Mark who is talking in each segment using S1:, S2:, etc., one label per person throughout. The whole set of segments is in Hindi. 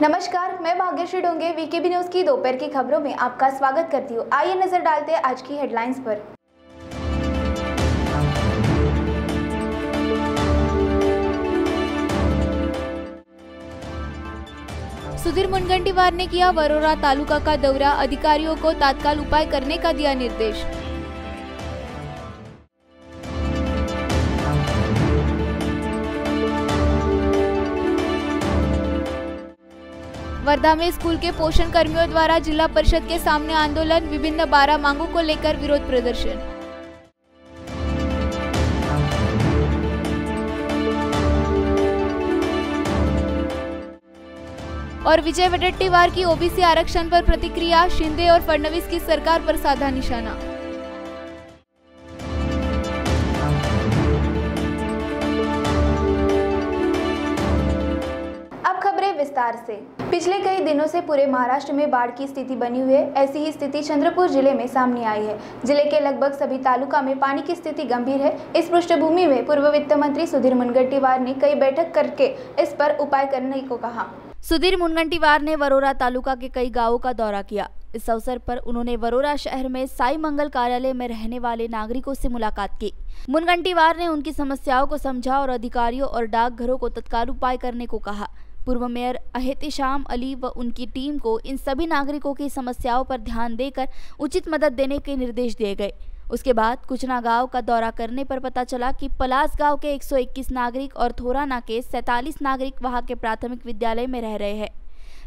S1: नमस्कार, मैं भाग्यश्री डोंगे वीकेबी न्यूज़ की दोपहर की खबरों में आपका स्वागत करती हूँ। आइए नज़र डालते हैं आज की हेडलाइंस पर।
S2: सुधीर मुनगंटीवार ने किया वरोरा तालुका का दौरा। अधिकारियों को तत्काल उपाय करने का दिया निर्देश। वर्धा में स्कूल के पोषण कर्मियों द्वारा जिला परिषद के सामने आंदोलन, विभिन्न बारह मांगों को लेकर विरोध प्रदर्शन। और विजय वडेट्टीवार की ओबीसी आरक्षण पर प्रतिक्रिया, शिंदे और फडणवीस की सरकार पर साधा निशाना।
S1: विस्तार से। पिछले कई दिनों से पूरे महाराष्ट्र में बाढ़ की स्थिति बनी हुई है। ऐसी ही स्थिति चंद्रपुर ज़िले में सामने आई है। ज़िले के लगभग सभी तालुका में पानी की स्थिति गंभीर है। इस पृष्ठभूमि में पूर्व वित्त मंत्री सुधीर मुनगंटीवार ने कई बैठक करके इस पर उपाय करने को कहा।
S2: सुधीर मुनगंटीवार ने वरोरा तालुका के कई गाँवों का दौरा किया। इस अवसर पर उन्होंने वरोरा शहर में साई मंगल कार्यालय में रहने वाले नागरिकों से मुलाकात की। मुनगंटीवार ने उनकी समस्याओं को समझा और अधिकारियों और डाकघरों को तत्काल उपाय करने को कहा। पूर्व मेयर अहतिशाम अली व उनकी टीम को इन सभी नागरिकों की समस्याओं पर ध्यान देकर उचित मदद देने के निर्देश दिए गए। उसके बाद कुचना गाँव का दौरा करने पर पता चला कि पलास गाँव के 121 नागरिक और थोराना के 47 नागरिक वहाँ के प्राथमिक विद्यालय में रह रहे हैं।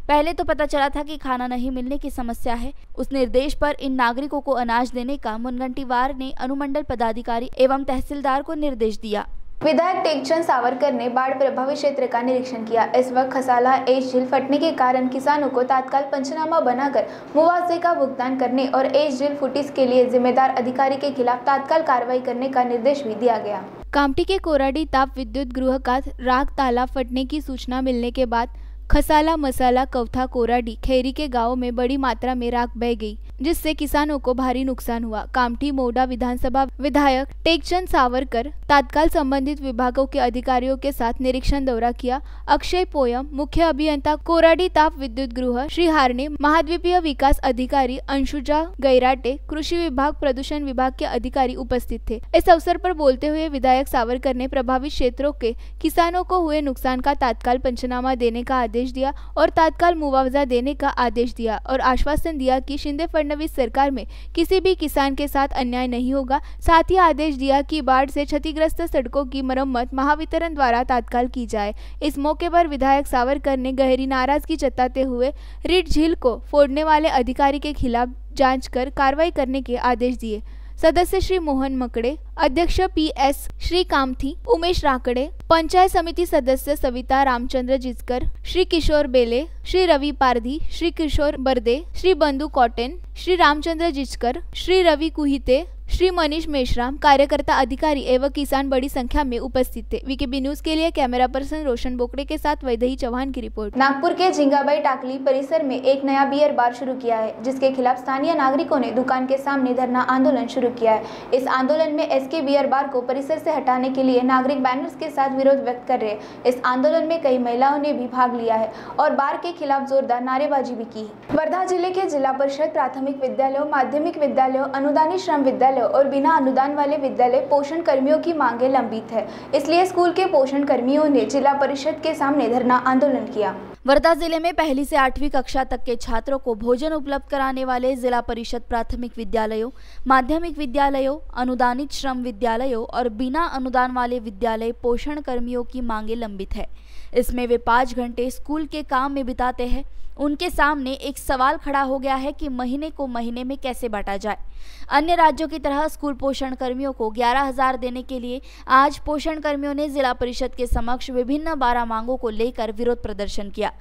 S2: पहले तो पता चला था कि खाना नहीं मिलने की समस्या है। उस निर्देश पर इन नागरिकों को अनाज देने का मुनगंटीवार ने अनुमंडल पदाधिकारी एवं तहसीलदार को निर्देश दिया।
S1: विधायक टेकचंद सावरकर ने बाढ़ प्रभावित क्षेत्र का निरीक्षण किया। इस वक्त खसाला एज झील फटने के कारण किसानों को तत्काल पंचनामा बनाकर मुआवजे का भुगतान करने और एज झील फुटिस के लिए जिम्मेदार अधिकारी के खिलाफ तत्काल कार्रवाई करने का निर्देश भी दिया गया।
S2: कामटी के कोराडी ताप विद्युत गृह का राग ताला फटने की सूचना मिलने के बाद खसाला, मसाला, कवथा, कोराडी, खेरी के गाँव में बड़ी मात्रा में राख बह गई। जिससे किसानों को भारी नुकसान हुआ। कामठी, मोडा विधानसभा विधायक टेकचंद सावरकर तत्काल संबंधित विभागों के अधिकारियों के साथ निरीक्षण दौरा किया। अक्षय पोयम, मुख्य अभियंता कोराडी ताप विद्युत गृह, श्री हारने महाद्वीपीय विकास अधिकारी अंशुजा गैराटे, कृषि विभाग, प्रदूषण विभाग के अधिकारी उपस्थित थे। इस अवसर पर बोलते हुए विधायक सावरकर ने प्रभावित क्षेत्रों के किसानों को हुए नुकसान का तत्काल पंचनामा देने का आदेश दिया और तत्काल मुआवजा देने का आदेश दिया और आश्वासन दिया की शिंदे फडणवीस सरकार में किसी भी किसान के साथ अन्याय नहीं होगा। साथ ही आदेश दिया कि बाढ़ से क्षतिग्रस्त सड़कों की मरम्मत महावितरण द्वारा तत्काल की जाए। इस मौके पर विधायक सावरकर ने गहरी नाराज़गी जताते हुए रिट झील को फोड़ने वाले अधिकारी के खिलाफ जाँच कर कार्रवाई करने के आदेश दिए। सदस्य श्री मोहन मकड़े, अध्यक्ष पी एस श्री कामथी उमेश राकड़े, पंचायत समिति सदस्य सविता रामचंद्र जिचकर, श्री किशोर बेले, श्री रवि पारधी, श्री किशोर बर्दे, श्री बंधु कॉटेन, श्री रामचंद्र जिचकर, श्री रवि कुहिते श्री मनीष मेश्राम, कार्यकर्ता अधिकारी एवं किसान बड़ी संख्या में उपस्थित थे। वीकेबी न्यूज़ के लिए कैमरा पर्सन रोशन बोकड़े के साथ वैदही चौहान की रिपोर्ट।
S1: नागपुर के झिंगाबाई टाकली परिसर में एक नया बियर बार शुरू किया है, जिसके खिलाफ स्थानीय नागरिकों ने दुकान के सामने धरना आंदोलन शुरू किया है। इस आंदोलन में एस बियर बार को परिसर से हटाने के लिए नागरिक बैनर्स के साथ विरोध व्यक्त कर रहे इस आंदोलन में कई महिलाओं ने भी भाग लिया है और बार के खिलाफ जोरदार नारेबाजी भी की वर्धा ज़िले के जिला परिषद प्राथमिक विद्यालयों, माध्यमिक विद्यालयों, अनुदानित श्रम विद्यालयों और बिना अनुदान वाले विद्यालय पोषण कर्मियों की मांगे लंबित है। इसलिए स्कूल के पोषण कर्मियों ने जिला परिषद के सामने धरना आंदोलन किया।
S2: वर्धा ज़िले में पहली से आठवीं कक्षा तक के छात्रों को भोजन उपलब्ध कराने वाले जिला परिषद प्राथमिक विद्यालयों, माध्यमिक विद्यालयों, अनुदानित श्रम विद्यालयों और बिना अनुदान वाले विद्यालय पोषण कर्मियों की मांगे लंबित है। इसमें वे पाँच घंटे स्कूल के काम में बिताते हैं। उनके सामने एक सवाल खड़ा हो गया है कि महीने को महीने में कैसे बांटा जाए। अन्य राज्यों की तरह स्कूल पोषण कर्मियों को ग्यारह हज़ार देने के लिए आज पोषण कर्मियों ने जिला परिषद के समक्ष विभिन्न बारह मांगों को लेकर विरोध प्रदर्शन किया।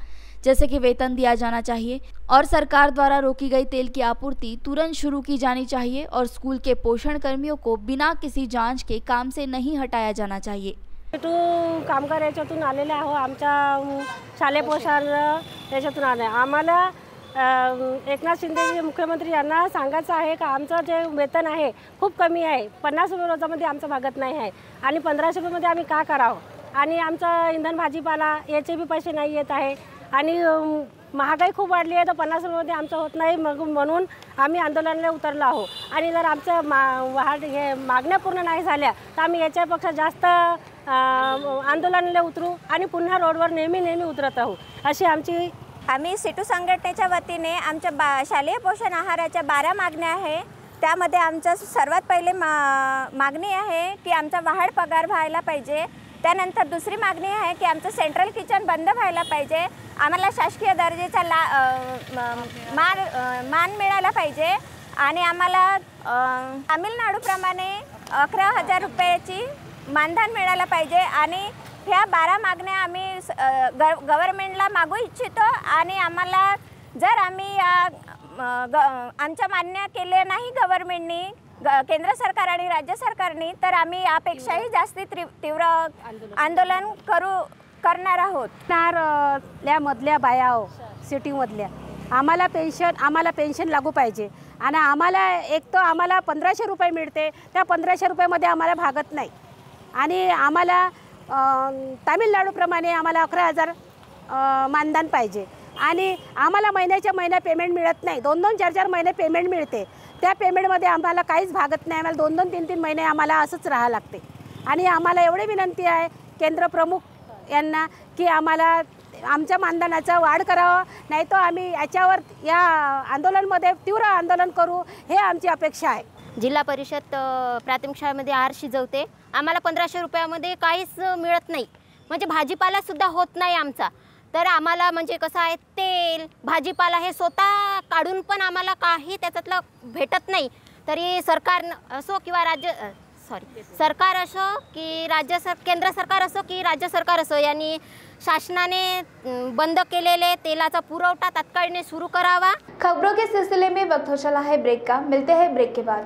S2: जैसे कि वेतन दिया जाना चाहिए और सरकार द्वारा रोकी गई तेल की आपूर्ति तुरंत शुरू की जानी चाहिए और स्कूल के पोषण कर्मियों को बिना किसी जाँच के काम से नहीं हटाया जाना चाहिए।
S3: तू कामगार याच्यातून आलेले आहो. आमच्या शालेय पोषण याच्यातून आले. आम्हाला एकनाथ शिंदे मुख्यमंत्री यांना सांगायचं आहे का आमचं जे वेतन आहे खूप कमी आहे. पन्नास रुपये रोजामध्ये आमचं भागत नाही आहे. आणि पंधराशे रुपयेमध्ये आम्ही का करावं? आणि आमचं इंधन भाजीपाला याचे बी पैसे नाही येत आहे. आणि महागाई खूप वाढली आहे तर पन्नास रुपयामध्ये आमचं होत नाही मग म्हणून आम्ही आंदोलनाला उतरलो आहो आणि जर आमचं मा वाढ हे मागण्या पूर्ण नाही झाल्या तर आम्ही याच्यापेक्षा जास्त आंदोलनाला उतरू आणि पुन्हा रोडवर नेहमी नेहमी उतरत राहू अशी आमची
S4: आम्ही सिटू संघटनेच्या वतीने आमच्या बा शालेय पोषण आहाराच्या बारा मागण्या आहे. त्यामध्ये आमचं सर्वात पहिले मा मागणी आहे की आमचा वाढ पगार व्हायला पाहिजे. त्यानंतर दुसरी मागणी आहे की आमचं सेंट्रल किचन बंद व्हायला पाहिजे. आम्हाला शासकीय दर्जेचा ला मान मान मिळाला पाहिजे. आणि आम्हाला तामिळनाडूप्रमाणे अकरा हजार रुपयाची मानधन मिळालं पाहिजे आणि ह्या बारा मागण्या आम्ही स- ग गव्हर्मेंटला मागू इच्छितो आणि आम्हाला जर आम्ही या ग आमच्या मान्य केले नाही गव्हर्मेंटनी ग केंद्र सरकार आणि राज्य सरकारने तर आम्ही यापेक्षाही जास्त त्रि तीव्र आंदोलन करू करणार आहोत.
S3: ल्या मधल्या बाया हो, सिटीमधल्या आम्हाला पेन्शन आम्हाला पेन्शन लागू पाहिजे. आणि आम्हाला एक तर आम्हाला पंधराशे रुपये मिळते त्या पंधराशे रुपयामध्ये आम्हाला भागत नाही. आणि आम्हाला तामिळनाडूप्रमाणे आम्हाला अकरा हजार मानधन पाहिजे. आणि आम्हाला महिन्याच्या महिन्या पेमेंट मिळत नाही. दोन दोन चार चार महिने पेमेंट मिळते. त्या पेमेंटमध्ये आम्हाला काहीच भागत नाही. आम्हाला दोन दोन तीन तीन महिने आम्हाला असंच राहावं लागते. आणि आम्हाला एवढी विनंती आहे केंद्र प्रमुख यांना की आम्हाला आमच्या मानधनाचा वाढ करावा. नाही तर आम्ही याच्यावर या आंदोलनमध्ये तीव्र आंदोलन करू हे आमची अपेक्षा आहे.
S5: जिल्हा परिषद प्राथमिक शाळेमध्ये आहार शिजवते. आम्हाला पंधराशे रुपयामध्ये काहीच मिळत नाही. म्हणजे भाजीपालासुद्धा होत नाही आमचा. तर आम्हाला म्हणजे कसं आहे तेल भाजीपाला हे स्वतः काढून पण आम्हाला काही त्याच्यातलं भेटत नाही. तरी सरकार असो किंवा राज्य सॉरी सरकार असो की राज्य सर केंद्र सरकार असो की राज्य सरकार असो यांनी शासनाने बंद केलेले तेलाचा पुरवठा तात्काळने सुरू करावा.
S1: खबरों के सिलसिले में वक्त हो चला है ब्रेक का. मिलते हैं ब्रेक के बाद.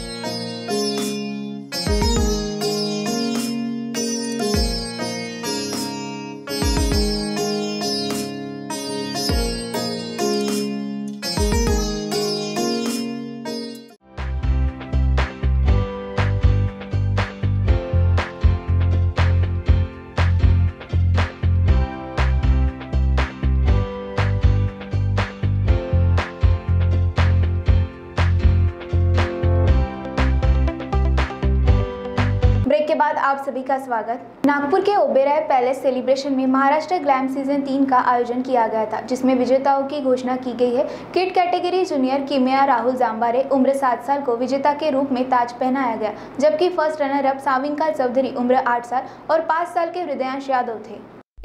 S1: आप सभी का स्वागत। नागपुर के ओबेराय पैलेस सेलिब्रेशन में महाराष्ट्र ग्लैम सीज़न तीन का आयोजन किया गया था, जिसमें विजेताओं की घोषणा की गई है। Kid category junior Kimiya Rahul Jambare उम्र सात साल को विजेता के रूप में ताज पहनाया गया, जबकि first runner up Savinka Chaudhary उम्र आठ साल और पाँच साल के हृदयांश यादव थे।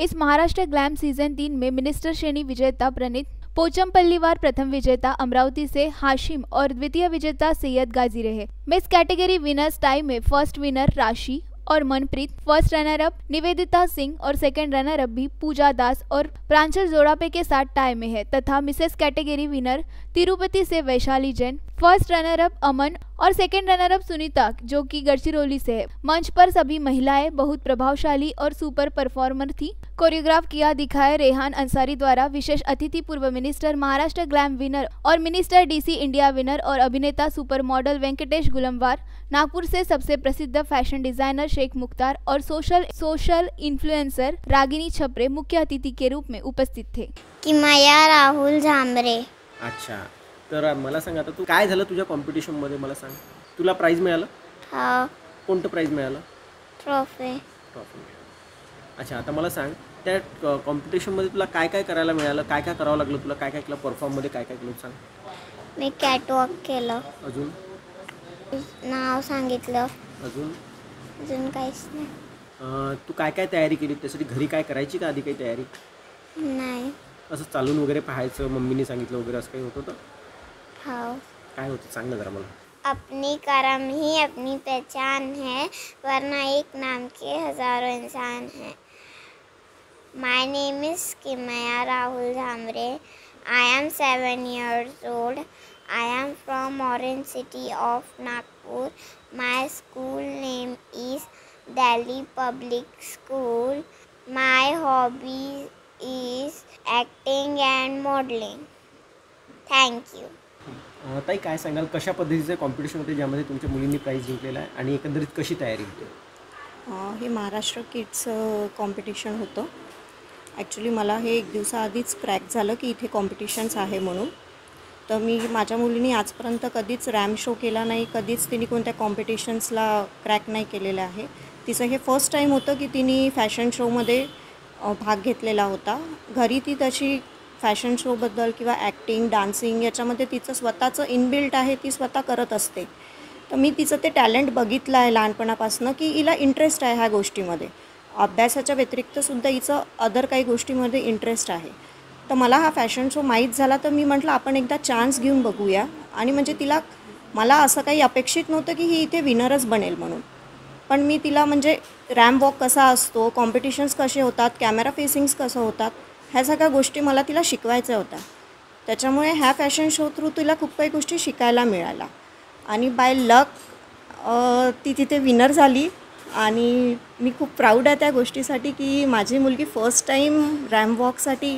S2: इस महाराष्ट्र ग्लैम सीज़न तीन में मिनिस्टर श्रेणी विजेता प्रणीत पोचमपल्लीवार प्रथम विजेता अमरावती से हाशिम और द्वितीय विजेता सैयद गाजी रहे। मिस कैटेगरी विनर्स टाइम में फ़र्स्ट विनर राशि और Manpreet first runner up Nivedita Singh और सेकंड रनर अप भी पूजा दास और प्रांचल जोड़ापे के साथ टाई में है, तथा मिसेस कैटेगरी विनर तिरुपति से Vaishali Jain first runner up Aman और सेकेंड रनर अप सुनीता जो कि गढ़चिरौली से है। मंच पर सभी महिलाएँ बहुत प्रभावशाली और सुपर परफॉर्मर थी। कोरियोग्राफ किया दिखाए रेहान अंसारी द्वारा। विशेष अतिथि पूर्व मिनिस्टर महाराष्ट्र ग्लैम विनर और मिनिस्टर डीसी इंडिया विनर और अभिनेता सुपर मॉडल वेंकटेश गुलमवार। नागपुर से सबसे प्रसिद्ध फ़ैशन डिज़ाइनर शेख मुख्तार और social social influencer Ragini Chhapre मुख्य अतिथि के रूप में उपस्थित थे।
S6: किमया राहुल झांबरे।
S7: अच्छा। तर मला सांग आता तू काय झालं तुझ्या कॉम्पिटिशनमध्ये मला सांग. तुला प्राईज मिळालं?
S6: हा.
S7: कोणतं प्राईज मिळालं?
S6: ट्रॉफी
S7: ट्रॉफी मिळालं. अच्छा आता मला सांग त्या कॉम्पिटिशनमध्ये तुला काय काय करायला मिळालं? काय काय करावं लागलं तुला? काय काय केलं? परफॉर्ममध्ये काय काय केलं? सांग.
S6: मी कॅटवॉक केलं.
S7: अजून?
S6: नाव सांगितलं.
S7: अजून?
S6: अजून काहीच नाही.
S7: तू काय काय तयारी केली? त्यासाठी घरी काय करायची का आधी काही तयारी?
S6: नाही.
S7: असं चालून वगैरे पाहायचं मम्मीने सांगितलं वगैरे असं काही होतं होतं?
S6: खाओ।
S7: काय होतं चांगलं जरा मला
S6: अपनी करम ही अपनी पहचान है वरना एक नाम के हज़ारों इंसान हैं। My name is Kimaya Rahul Jhamre I am seven years old I am from orange city of Nagpur my school name is Delhi public school my hobby is acting and modelling thank
S7: you ताई काय सांगाल? कशा पद्धतीचं कॉम्पिटिशन होते ज्यामध्ये तुमच्या मुलींनी प्राईज जिंकलेला आहे आणि एकंदरीत कशी तयारी होते?
S8: हे महाराष्ट्र किड्सचं कॉम्पिटिशन होतं. ॲक्च्युली मला हे एक दिवसाआधीच क्रॅक झालं की इथे कॉम्पिटिशन्स आहे म्हणून. तर मी माझ्या मुलीने आजपर्यंत कधीच रॅम शो केला नाही कधीच तिने कोणत्या कॉम्पिटिशन्सला क्रॅक नाही केलेलं आहे. तिचं हे फर्स्ट टाईम होतं की तिने फॅशन शोमध्ये भाग घेतलेला होता. घरी ती तशी फॅशन शोबद्दल किंवा ॲक्टिंग डान्सिंग याच्यामध्ये तिचं स्वतःचं इनबिल्ट आहे ती स्वतः करत असते. तर मी तिचं ते टॅलेंट बघितलं आहे लहानपणापासून की हिला इंटरेस्ट आहे ह्या गोष्टीमध्ये. अभ्यासाच्या व्यतिरिक्तसुद्धा हिचं अदर काही गोष्टीमध्ये इंटरेस्ट आहे. तर मला हा फॅशन शो माहीत झाला तर मी म्हटलं आपण एकदा चान्स घेऊन बघूया. आणि म्हणजे तिला मला असं काही अपेक्षित नव्हतं की ही इथे विनरच बनेल म्हणून. पण मी तिला म्हणजे रॅम वॉक कसा असतो कॉम्पिटिशन्स कसे होतात कॅमेरा फेसिंग्स कसं होतात ह्या सगळ्या गोष्टी मला तिला शिकवायच्या होत्या. त्याच्यामुळे ह्या फॅशन शो थ्रू तिला खूप काही गोष्टी शिकायला मिळाल्या. आणि बाय लक ती तिथे विनर झाली. आणि मी खूप प्राऊड आहे त्या गोष्टीसाठी की माझी मुलगी फर्स्ट टाईम रॅम वॉकसाठी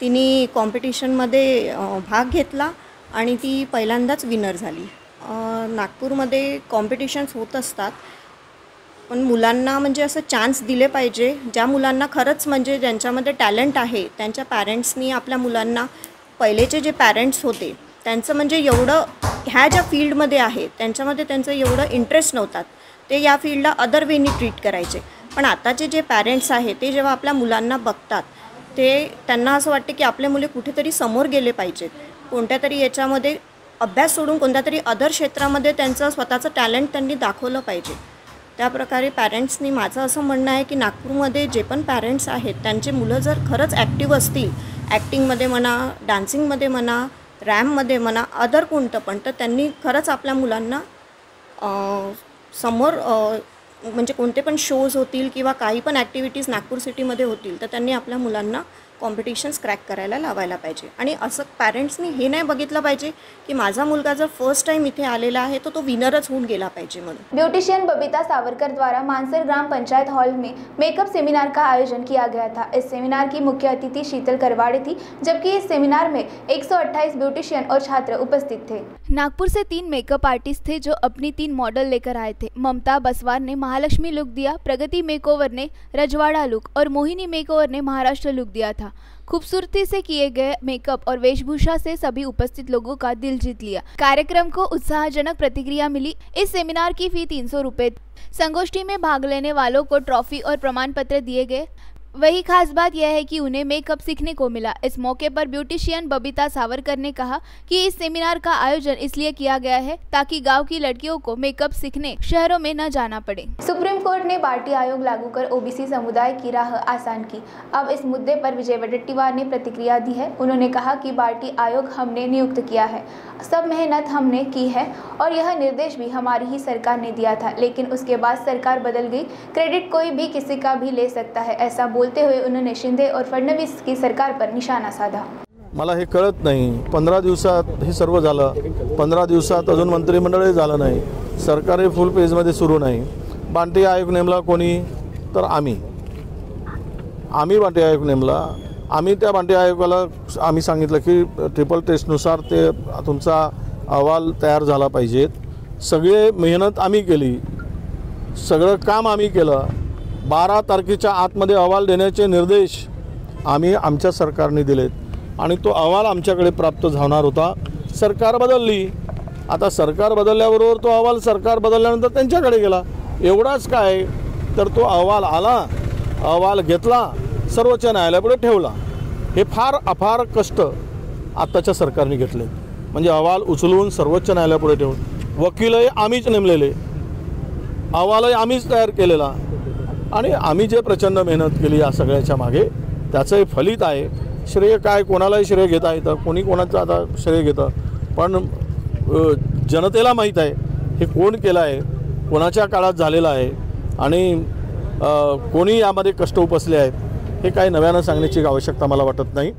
S8: तिने कॉम्पिटिशनमध्ये भाग घेतला आणि ती पहिल्यांदाच विनर झाली. नागपूरमध्ये कॉम्पिटिशन्स होत असतात. पण मुलांना म्हणजे असं चान्स दिले पाहिजे. ज्या मुलांना खरंच म्हणजे ज्यांच्यामध्ये टॅलेंट आहे त्यांच्या पॅरेंट्सनी आपल्या मुलांना पहिलेचे जे पॅरेंट्स होते त्यांचं म्हणजे एवढं ह्या ज्या फील्डमध्ये आहे त्यांच्यामध्ये त्यांचं एवढं इंटरेस्ट नव्हतात. ते या फील्डला अदर वेनी ट्रीट करायचे. पण आताचे जे पॅरेंट्स आहे ते जेव्हा आपल्या मुलांना बघतात ते त्यांना असं वाटते की आपले मुले कुठेतरी समोर गेले पाहिजेत. कोणत्या तरी याच्यामध्ये अभ्यास सोडून कोणत्या तरी अदर क्षेत्रामध्ये त्यांचं स्वतःचं टॅलेंट त्यांनी दाखवलं पाहिजे. त्या प्रकारे पॅरेंट्सनी माझं असं म्हणणं आहे की नागपूरमध्ये जे पण पॅरेंट्स आहेत त्यांचे मुलं जर खरंच ॲक्टिव्ह असतील ॲक्टिंगमध्ये म्हणा डान्सिंगमध्ये म्हणा रॅममध्ये म्हणा अदर कोणतं पण तर त्यांनी खरंच आपल्या मुलांना समोर म्हणजे कोणते पण शोज होतील किंवा काही पण ॲक्टिव्हिटीज नागपूर सिटीमध्ये होतील तर त्यांनी आपल्या मुलांना कॉम्पिटिशन्स क्रॅक करायला लावायला पाहिजे. आणि असं पॅरेंट्सनी हे नाही बघितलं पाहिजे की माझा मुलगा जर फ़र्स्ट टाईम इथे आलेला आहे तर तो विनरच होऊन गेला पाहिजे म्हणून.
S1: ब्यूटिशियन बबीता सावरकर द्वारा मानसर ग्राम पंचायत हॉल में मेकअप सेमिनार का आयोजन किया गया था. इस सेमिनार की मुख्य अतिथि शीतल करवाड़े थी जबकि इस सेमिनार में 128 ब्यूटिशियन और छात्र उपस्थित थे।
S2: नागपुर से तीन मेकअप आर्टिस्ट थे जो अपनी तीन मॉडल लेकर आए थे। ममता बसवार ने महालक्ष्मी लुक दिया प्रगति मेकओवर ने रजवाड़ा लुक और मोहिनी मेकओवर ने महाराष्ट्र लुक दिया था। खूबसूरती से किए गए मेकअप और वेशभूषा से सभी उपस्थित लोगों का दिल जीत लिया। कार्यक्रम को उत्साहजनक प्रतिक्रिया मिली। इस सेमिनार की फ़ी तीन सौ संगोष्ठी में भाग लेने वालों को ट्रॉफी और प्रमाण पत्र दिए गए। वही खास बात यह है कि उन्हें मेकअप सीखने को मिला। इस मौके पर ब्यूटिशियन बबीता सावरकर ने कहा कि इस सेमिनार का आयोजन इसलिए किया गया है ताकि गाँव की लड़कियों को मेकअप सीखने शहरों में न जाना पड़े।
S1: सुप्रीम कोर्ट ने पार्टी आयोग लागू कर ओबीसी समुदाय की राह आसान की। अब इस मुद्दे पर विजय वडेट्टीवार ने प्रतिक्रिया दी है। उन्होंने कहा की पार्टी आयोग हमने नियुक्त किया है। सब मेहनत हमने की है और यह निर्देश भी हमारी ही सरकार ने दिया था, लेकिन उसके बाद सरकार बदल गई। क्रेडिट कोई भी किसी का भी ले सकता है, ऐसा बोलते हुए उन्होंने शिंदे और फडणवीस की सरकार पर निशाना साधा।
S9: मला हे कळत नाही पंधरा दिवसात हे सर्व झालं. पंधरा दिवसात अजून मंत्रिमंडळही झालं नाही. सरकार हे फुल पेजमध्ये सुरू नाही. बांटे आयोग नेमला कोणी? तर आम्ही. आम्ही बांटे आयोग नेमला. आम्ही त्या बांटे आयोगाला आम्ही सांगितलं की ट्रिपल टेस्टनुसार ते तुमचा अहवाल तयार झाला पाहिजेत. सगळे मेहनत आम्ही केली. सगळं काम आम्ही केलं. बारा तारखेच्या आतमध्ये अहवाल देण्याचे निर्देश आम्ही आमच्या सरकारने दिलेत. आणि तो अहवाल आमच्याकडे प्राप्त होणार होता. सरकार बदलली. आता सरकार बदलल्याबरोबर तो अहवाल सरकार बदलल्यानंतर त्यांच्याकडे गेला. एवढाच काय? तर तो अहवाल आला. अहवाल घेतला. सर्वोच्च न्यायालयापुढे ठेवला. हे फार अफार कष्ट आत्ताच्या सरकारने घेतले. म्हणजे अहवाल उचलून सर्वोच्च न्यायालयापुढे ठेवून. वकीलही आम्हीच नेमलेले. अहवालही आम्हीच तयार केलेला. आणि आम्ही जे प्रचंड मेहनत केली या सगळ्याच्या मागे त्याचं हे फलित आहे. श्रेय काय कोणालाही श्रेय घेता येतं कोणी कोणाचं आता श्रेय घेतं. पण जनतेला माहीत आहे हे कोण केलं आहे कोणाच्या काळात झालेलं आहे आणि कोणी यामध्ये कष्ट उपसले आहेत हे काही नव्यानं सांगण्याची आवश्यकता मला वाटत नाही.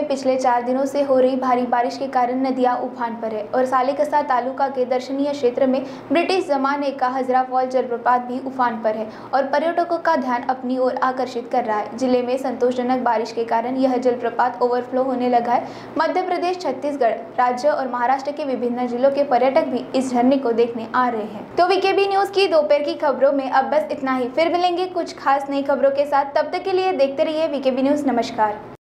S1: में पिछले चार दिनों से हो रही भारी बारिश के कारण नदियाँ उफान पर है और सालेकसा तालुका के दर्शनीय क्षेत्र में ब्रिटिश जमाने का हजरा फॉल जलप्रपात भी उफान पर है और पर्यटकों का ध्यान अपनी ओर आकर्षित कर रहा है। ज़िले में संतोषजनक बारिश के कारण यह जलप्रपात ओवरफ्लो होने लगा है। मध्य प्रदेश, छत्तीसगढ़ राज्य और महाराष्ट्र के विभिन्न जिलों के पर्यटक भी इस झरने को देखने आ रहे हैं। तो वीकेबी न्यूज़ की दोपहर की खबरों में अब बस इतना ही। फिर मिलेंगे कुछ खास नई खबरों के साथ। तब तक के लिए देखते रहिए वीकेबी न्यूज़ नमस्कार।